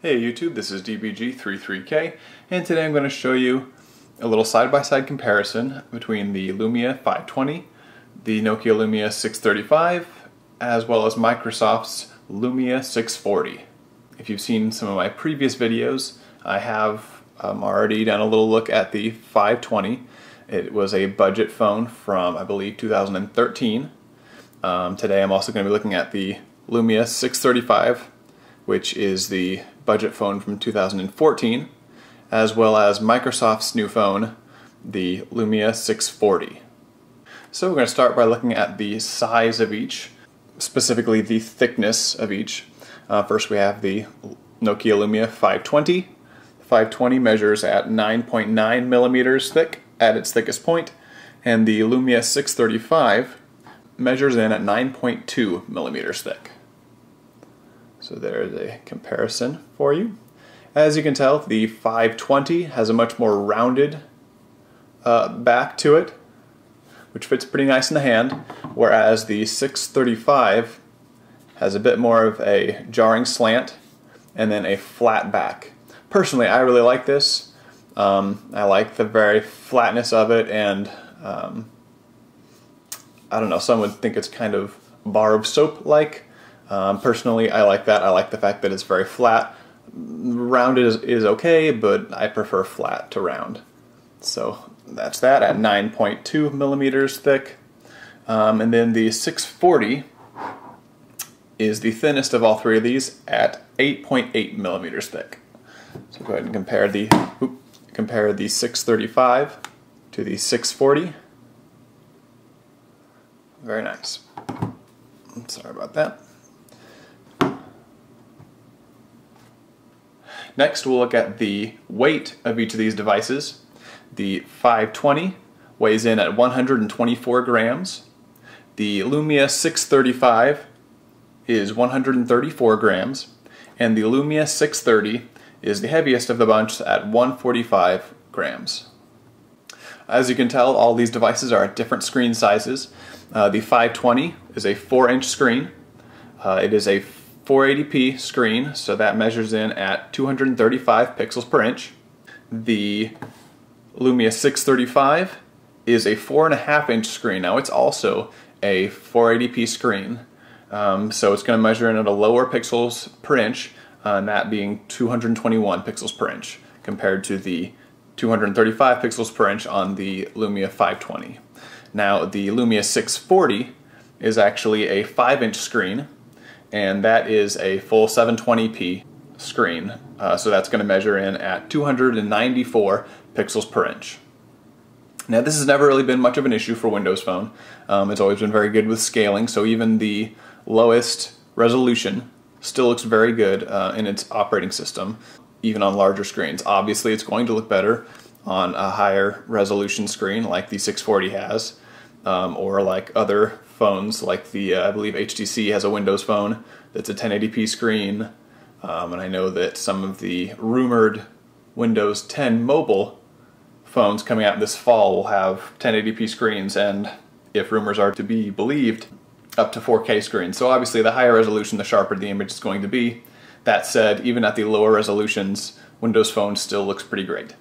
Hey YouTube, this is DBG33K and today I'm going to show you a little side-by-side -side comparison between the Lumia 520, the Nokia Lumia 635, as well as Microsoft's Lumia 640. If you've seen some of my previous videos, I have um, already done a little look at the 520. It was a budget phone from, I believe, 2013. Um, today I'm also going to be looking at the Lumia 635, which is the budget phone from 2014, as well as Microsoft's new phone, the Lumia 640. So we're going to start by looking at the size of each, specifically the thickness of each. Uh, first we have the Nokia Lumia 520. The 520 measures at 9.9 millimeters thick at its thickest point, and the Lumia 635 measures in at 9.2 millimeters thick. So there's a comparison for you. As you can tell, the 520 has a much more rounded uh, back to it, which fits pretty nice in the hand, whereas the 635 has a bit more of a jarring slant and then a flat back. Personally, I really like this. Um, I like the very flatness of it and um, I don't know, some would think it's kind of bar of soap like, um, personally, I like that. I like the fact that it's very flat. Rounded is, is okay, but I prefer flat to round. So that's that at 9.2 millimeters thick. Um, and then the 640 is the thinnest of all three of these at 8.8 millimeters thick. So go ahead and compare the compare the 635 to the 640. Very nice. Sorry about that. Next, we'll look at the weight of each of these devices. The 520 weighs in at 124 grams. The Lumia 635 is 134 grams. And the Lumia 630 is the heaviest of the bunch at 145 grams. As you can tell, all these devices are at different screen sizes. Uh, the 520 is a 4-inch screen. Uh, it is a 480p screen, so that measures in at 235 pixels per inch. The Lumia 635 is a 4.5 inch screen. Now it's also a 480p screen, um, so it's going to measure in at a lower pixels per inch, uh, and that being 221 pixels per inch compared to the 235 pixels per inch on the Lumia 520. Now the Lumia 640 is actually a 5 inch screen, and that is a full 720p screen. Uh, so that's going to measure in at 294 pixels per inch. Now this has never really been much of an issue for Windows Phone. Um, it's always been very good with scaling, so even the lowest resolution still looks very good uh, in its operating system, even on larger screens. Obviously it's going to look better on a higher resolution screen like the 640 has, um, or like other phones, like the, uh, I believe HTC has a Windows phone that's a 1080p screen, um, and I know that some of the rumored Windows 10 mobile phones coming out this fall will have 1080p screens, and if rumors are to be believed, up to 4K screens. So obviously the higher resolution, the sharper the image is going to be. That said, even at the lower resolutions, Windows Phone still looks pretty great.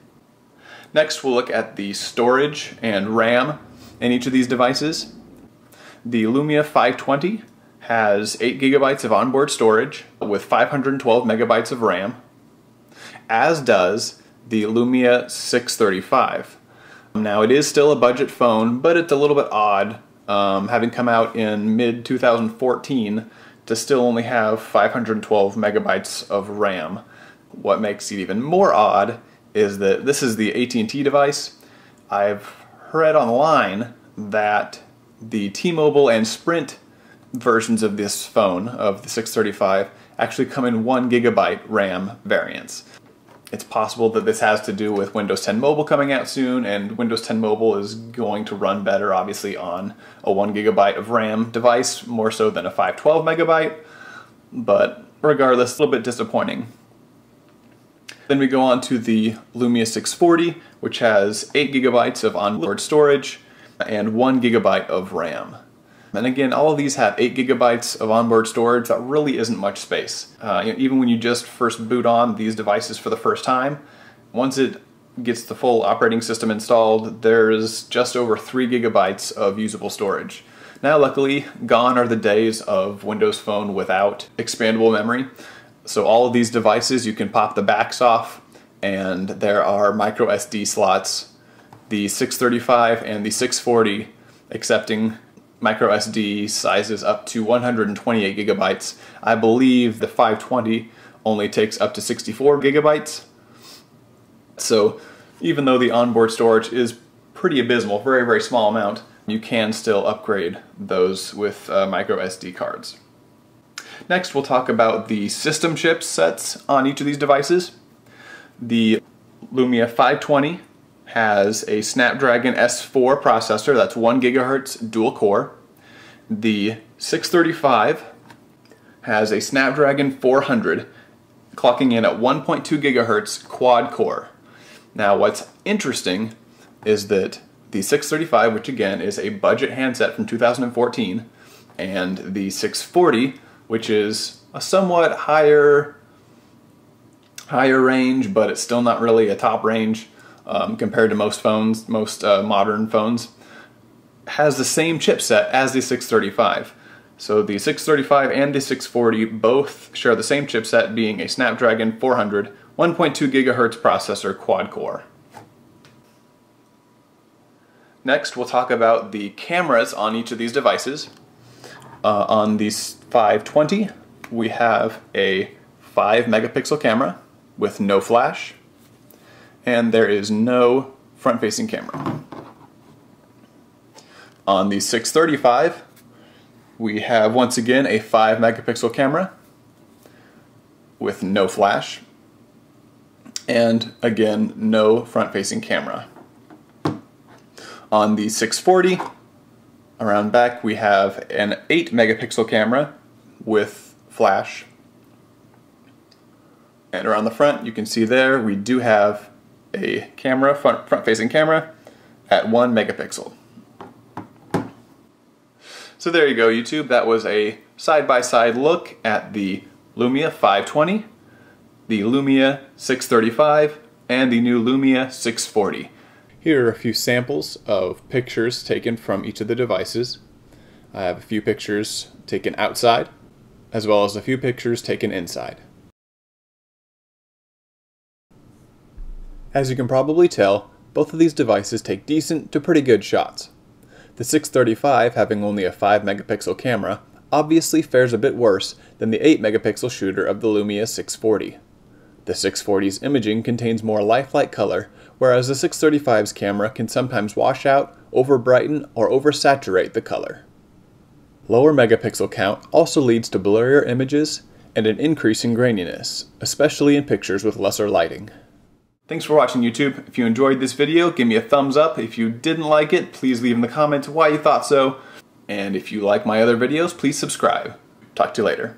Next, we'll look at the storage and RAM in each of these devices. The Lumia 520 has 8 gigabytes of onboard storage with 512 megabytes of RAM, as does the Lumia 635. Now it is still a budget phone, but it's a little bit odd, um, having come out in mid 2014, to still only have 512 megabytes of RAM. What makes it even more odd is that this is the AT&T device. I've read online that the T-Mobile and Sprint versions of this phone, of the 635, actually come in 1 gigabyte RAM variants. It's possible that this has to do with Windows 10 Mobile coming out soon, and Windows 10 Mobile is going to run better, obviously, on a 1 gigabyte of RAM device, more so than a 512 megabyte, but regardless, a little bit disappointing. Then we go on to the Lumia 640, which has 8 gigabytes of onboard storage, and one gigabyte of RAM. And again, all of these have 8 gigabytes of onboard storage. That really isn't much space. Uh, you know, even when you just first boot on these devices for the first time, once it gets the full operating system installed, there's just over 3 gigabytes of usable storage. Now luckily, gone are the days of Windows Phone without expandable memory. So all of these devices, you can pop the backs off and there are micro SD slots, the 635 and the 640 accepting micro SD sizes up to 128 gigabytes. I believe the 520 only takes up to 64 gigabytes. So even though the onboard storage is pretty abysmal, very, very small amount, you can still upgrade those with uh, micro SD cards. Next, we'll talk about the system chip sets on each of these devices. The Lumia 520 has a Snapdragon S4 processor, that's 1 gigahertz dual core. The 635 has a Snapdragon 400 clocking in at 1.2 gigahertz quad core. Now what's interesting is that the 635, which again is a budget handset from 2014, and the 640, which is a somewhat higher higher range, but it's still not really a top range um, compared to most phones, most uh, modern phones, has the same chipset as the 635. So the 635 and the 640 both share the same chipset being a Snapdragon 400 1.2 gigahertz processor quad core. Next, we'll talk about the cameras on each of these devices. Uh, on the 520, we have a 5 megapixel camera with no flash, and there is no front-facing camera. On the 635, we have once again a 5 megapixel camera with no flash, and again, no front-facing camera. On the 640, around back, we have an 8 megapixel camera with flash. And around the front, you can see there, we do have a camera, front, front facing camera, at 1 megapixel. So there you go, YouTube. That was a side-by-side -side look at the Lumia 520, the Lumia 635, and the new Lumia 640. Here are a few samples of pictures taken from each of the devices. I have a few pictures taken outside, as well as a few pictures taken inside. As you can probably tell, both of these devices take decent to pretty good shots. The 635, having only a 5 megapixel camera, obviously fares a bit worse than the 8 megapixel shooter of the Lumia 640. The 640's imaging contains more lifelike color, whereas the 635's camera can sometimes wash out, overbrighten, or oversaturate the color. Lower megapixel count also leads to blurrier images and an increase in graininess, especially in pictures with lesser lighting. Thanks for watching YouTube. If you enjoyed this video, give me a thumbs up. If you didn't like it, please leave in the comments why you thought so. And if you like my other videos, please subscribe. Talk to you later.